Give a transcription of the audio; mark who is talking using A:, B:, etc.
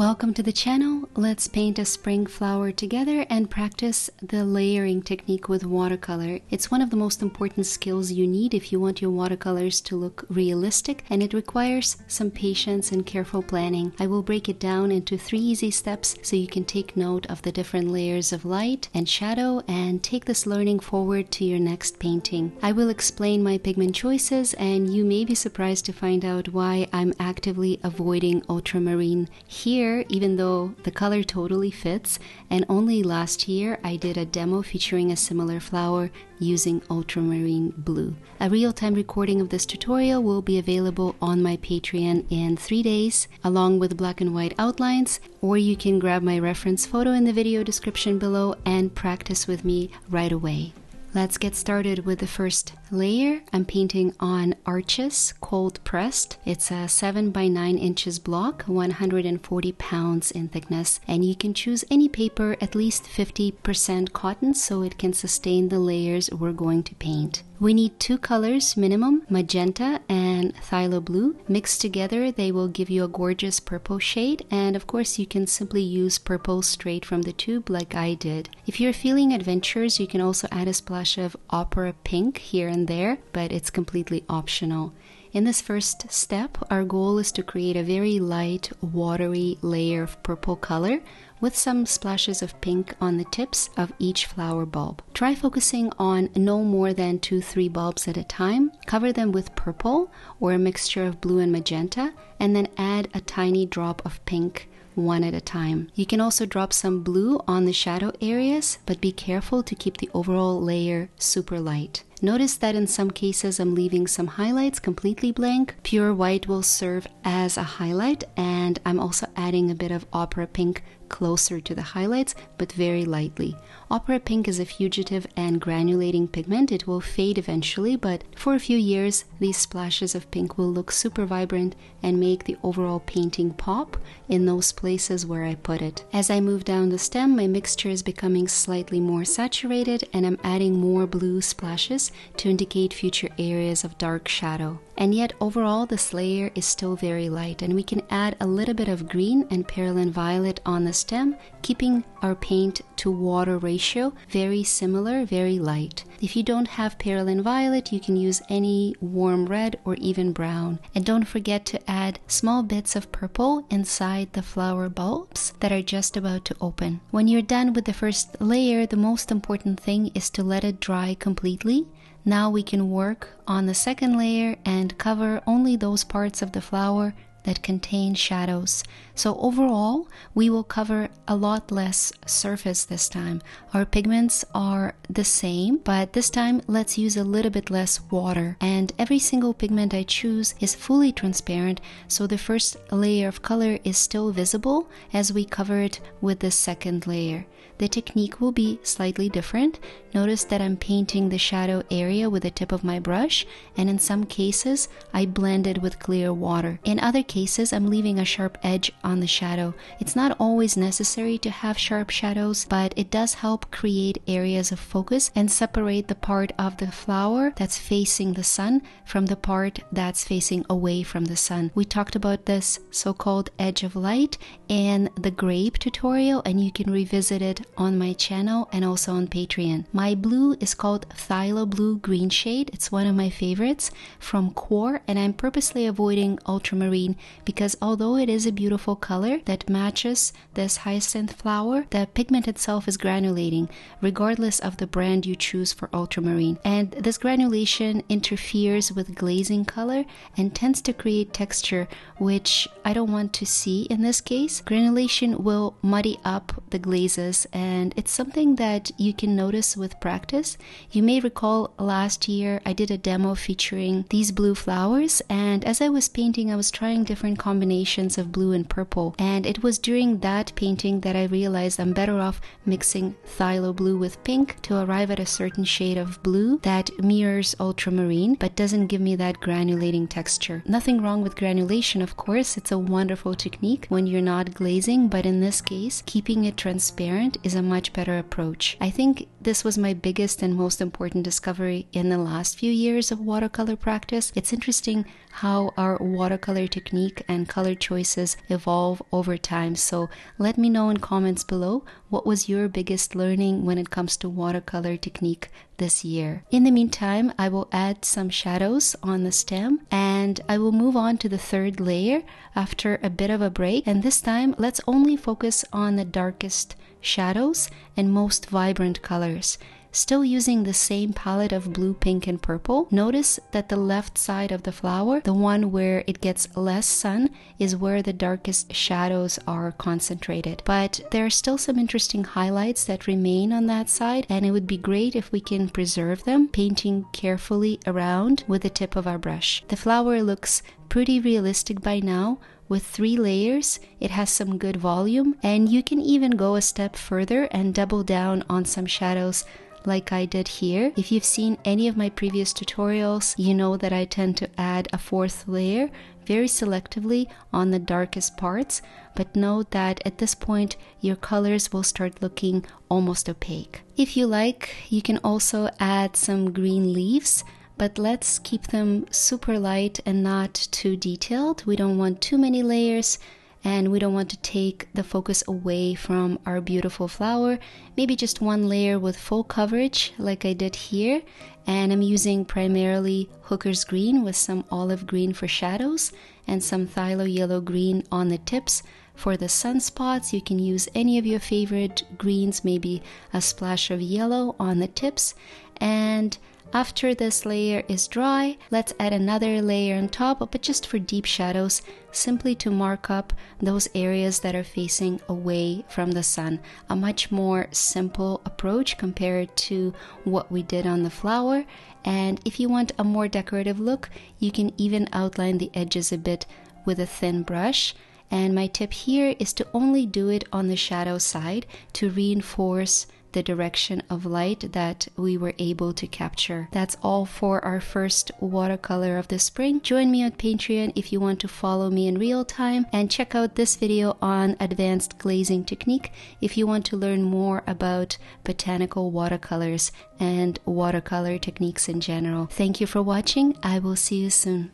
A: Welcome to the channel. Let's paint a spring flower together and practice the layering technique with watercolor. It's one of the most important skills you need if you want your watercolors to look realistic and it requires some patience and careful planning. I will break it down into three easy steps so you can take note of the different layers of light and shadow and take this learning forward to your next painting. I will explain my pigment choices and you may be surprised to find out why I'm actively avoiding ultramarine here even though the color totally fits, and only last year I did a demo featuring a similar flower using ultramarine blue. A real-time recording of this tutorial will be available on my Patreon in three days, along with black and white outlines, or you can grab my reference photo in the video description below and practice with me right away. Let's get started with the first layer. I'm painting on Arches cold pressed. It's a 7 by 9 inches block, 140 pounds in thickness, and you can choose any paper at least 50% cotton so it can sustain the layers we're going to paint. We need two colors minimum, magenta and phthalo blue. Mixed together, they will give you a gorgeous purple shade. And of course, you can simply use purple straight from the tube like I did. If you're feeling adventurous, you can also add a splash of opera pink here and there, but it's completely optional. In this first step, our goal is to create a very light, watery layer of purple color with some splashes of pink on the tips of each flower bulb. Try focusing on no more than two, three bulbs at a time. Cover them with purple or a mixture of blue and magenta, and then add a tiny drop of pink one at a time. You can also drop some blue on the shadow areas, but be careful to keep the overall layer super light. Notice that in some cases I'm leaving some highlights completely blank. Pure white will serve as a highlight and I'm also adding a bit of opera pink closer to the highlights, but very lightly. Opera pink is a fugitive and granulating pigment. It will fade eventually, but for a few years, these splashes of pink will look super vibrant and make the overall painting pop in those places where I put it. As I move down the stem, my mixture is becoming slightly more saturated and I'm adding more blue splashes to indicate future areas of dark shadow. And yet overall, this layer is still very light and we can add a little bit of green and perylene violet on the stem, keeping our paint to water ratio very similar, very light. If you don't have perylene violet, you can use any warm red or even brown. And don't forget to add small bits of purple inside the flower bulbs that are just about to open. When you're done with the first layer, the most important thing is to let it dry completely now we can work on the second layer and cover only those parts of the flower that contain shadows. So overall, we will cover a lot less surface this time. Our pigments are the same, but this time let's use a little bit less water. And every single pigment I choose is fully transparent, so the first layer of color is still visible as we cover it with the second layer. The technique will be slightly different. Notice that I'm painting the shadow area with the tip of my brush, and in some cases, I blend it with clear water. In other cases, I'm leaving a sharp edge on the shadow. It's not always necessary to have sharp shadows, but it does help create areas of focus and separate the part of the flower that's facing the sun from the part that's facing away from the sun. We talked about this so-called edge of light in the grape tutorial, and you can revisit it on my channel and also on Patreon. My blue is called Phthalo Blue Green Shade. It's one of my favorites from QoR and I'm purposely avoiding ultramarine because although it is a beautiful color that matches this hyacinth flower, the pigment itself is granulating regardless of the brand you choose for ultramarine. And this granulation interferes with glazing color and tends to create texture which I don't want to see in this case. Granulation will muddy up the glazes and it's something that you can notice with practice. You may recall last year I did a demo featuring these blue flowers, and as I was painting, I was trying different combinations of blue and purple. And it was during that painting that I realized I'm better off mixing phthalo blue with pink to arrive at a certain shade of blue that mirrors ultramarine but doesn't give me that granulating texture. Nothing wrong with granulation, of course, it's a wonderful technique when you're not glazing, but in this case, keeping it transparent is a much better approach. I think this was my biggest and most important discovery in the last few years of watercolor practice. It's interesting how our watercolor technique and color choices evolve evolve over time. So let me know in comments below what was your biggest learning when it comes to watercolor technique this year. In the meantime, I will add some shadows on the stem and I will move on to the third layer after a bit of a break. And this time, let's only focus on the darkest shadows and most vibrant colors. Still using the same palette of blue, pink, and purple, notice that the left side of the flower, the one where it gets less sun, is where the darkest shadows are concentrated. But there are still some interesting highlights that remain on that side, and it would be great if we can preserve them, painting carefully around with the tip of our brush. The flower looks pretty realistic by now, with three layers, it has some good volume, and you can even go a step further and double down on some shadows like I did here. If you've seen any of my previous tutorials, you know that I tend to add a fourth layer very selectively on the darkest parts, but note that at this point your colors will start looking almost opaque. If you like, you can also add some green leaves but let's keep them super light and not too detailed. We don't want too many layers and we don't want to take the focus away from our beautiful flower. Maybe just one layer with full coverage like I did here. And I'm using primarily Hooker's Green with some olive green for shadows and some phthalo yellow green on the tips. For the sunspots, you can use any of your favorite greens, maybe a splash of yellow on the tips. And after this layer is dry, let's add another layer on top, but just for deep shadows, simply to mark up those areas that are facing away from the sun. A much more simple approach compared to what we did on the flower. And if you want a more decorative look, you can even outline the edges a bit with a thin brush. And my tip here is to only do it on the shadow side to reinforce the direction of light that we were able to capture. That's all for our first watercolor of the spring. Join me on Patreon if you want to follow me in real time and check out this video on advanced glazing technique if you want to learn more about botanical watercolors and watercolor techniques in general. Thank you for watching. I will see you soon.